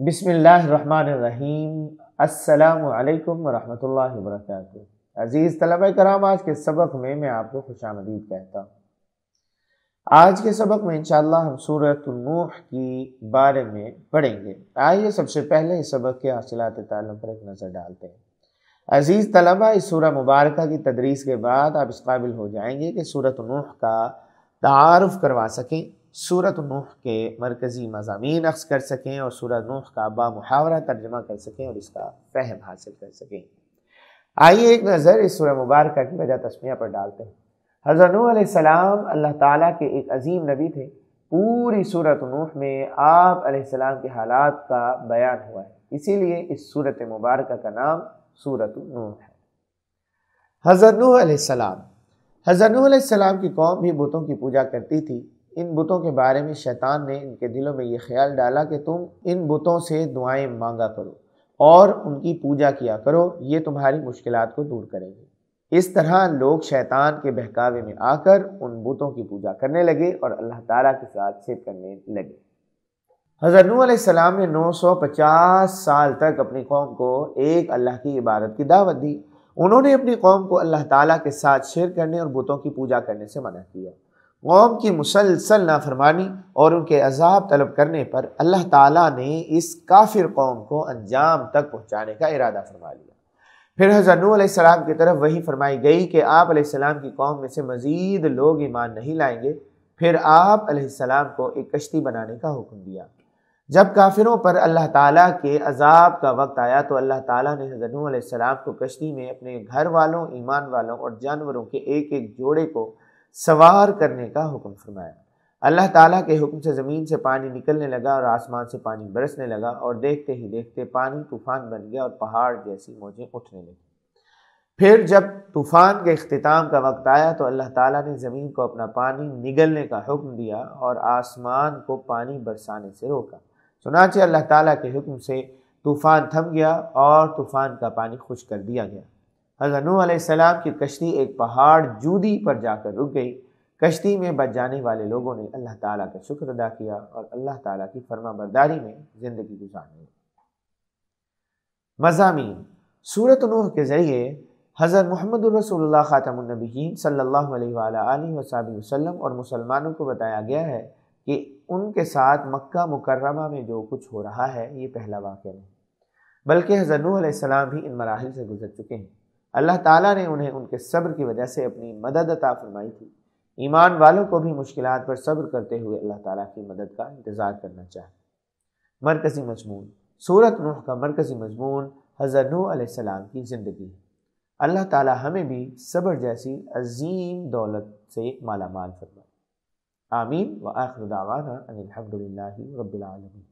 बिसमीम असलकम वरहमल वर्क अज़ीज़ तलबा कराम, आज के सबक में मैं आपको खुश आमदीद कहता हूँ। आज के सबक में इंशाल्लाह हम सूरत नूह की बारे में पढ़ेंगे। आइए सबसे पहले इस सबक के हासिलात ताल्लुम पर एक नज़र डालते हैं। अज़ीज़ तलबा, इस सूरह मुबारक की तदरीस के बाद आप इस काबिल हो जाएँगे कि सूरत नूह का तारफ़ करवा सकें। सूरत नूह के मरकज़ी मजामी अक्स कर सकें और सूरत नूह का बा मुहावरा तर्जमा कर सकें और इसका फ़हम हासिल कर सकें। आइए एक नज़र इस सूरह मुबारक की वजह तस्मिया पर डालते हैं। हज़रत सलाम अल्लाह ताला के एक अजीम नबी थे। पूरी सूरत नूह में आप के हालात का बयान हुआ है। इसीलिए इस सूरत मुबारक का नाम सूरत नूह है। हज़रत नूह की कौम भी बुतों की पूजा करती थी। इन बुतों के बारे में शैतान ने इनके दिलों में ये ख्याल डाला कि तुम इन बुतों से दुआएँ मांगा करो और उनकी पूजा किया करो, ये तुम्हारी मुश्किल को दूर करेंगे। इस तरह लोग शैतान के बहकावे में आकर उन बुतों की पूजा करने लगे और अल्लाह ताला के साथ सिर करने लगे। हज़रत सलाम ने 950 साल तक अपनी कौम को एक अल्लाह की इबादत की दावत दी। उन्होंने अपनी कौम को अल्लाह ताला के साथ शेर करने और बुतों की पूजा करने से मना किया। कौम की मुसलसल नाफरमानी और उनके अजाब तलब करने पर अल्लाह ताला ने इस काफिर कौम को अंजाम तक पहुँचाने का इरादा फरमा लिया। फिर सलाम की तरफ़ वही फरमाई गई कि आप सलाम की कौम में से मज़ीद लोग ईमान नहीं लाएँगे। फिर आप सलाम को एक कश्ती बनाने का हुक्म दिया। जब काफिरों पर अल्लाह ताला के अजाब का वक्त आया तो अल्लाह ताला ने हज़रत सलाम को कश्ती में अपने घर वालों ईमान वालों और जानवरों के एक एक जोड़े को सवार करने का हुक्म फरमाया। अल्लाह ताला के हुक्म से ज़मीन से पानी निकलने लगा और आसमान से पानी बरसने लगा और देखते ही देखते पानी तूफ़ान बन गया और पहाड़ जैसी मौजें उठने लगी। फिर जब तूफ़ान के अख्ताम का वक्त आया तो अल्लाह ताला ने ज़मीन को अपना पानी निगलने का हुक्म दिया और आसमान को पानी बरसाने से रोका। सुनाचे अल्लाह ताला के हुक्म से तूफ़ान थम गया और तूफ़ान का पानी खुश कर दिया गया। हज़रत की कश्ती एक पहाड़ जूदी पर जाकर रुक गई। कश्ती में बच जाने वाले लोगों ने अल्लाह ताला का शुक्र अदा किया और अल्लाह ताला की फर्मा बरदारी में ज़िंदगी गुजारने मजामी सूरत नूह के ज़रिए हज़रत मोहम्मद रसोल्ला ख़ातमनबीन अलैहि वसल्लम और मुसलमानों को बताया गया है कि उनके साथ मक्का मुकर्रमा में जो कुछ हो रहा है, ये पहला वाक़ नहीं, बल्कि हज़रत नूह भी इन मराहल से गुजर चुके हैं। अल्लाह ताला ने उन्हें उनके सब्र की वजह से अपनी मदद अता फरमाई थी। ईमान वालों को भी मुश्किल पर सब्र करते हुए अल्लाह ताला की मदद का इंतज़ार करना चाहिए मरकज़ी मजमून, सूरत नूह का मरकज़ी मजमून हज़र नूह की ज़िंदगी। है अल्लाह ताला हमें भी सब्र जैसी अजीम दौलत से मालामाल फरमाए। आमीन व आखिर दावाना अनिल रब्बिल आलमीन।